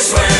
swear.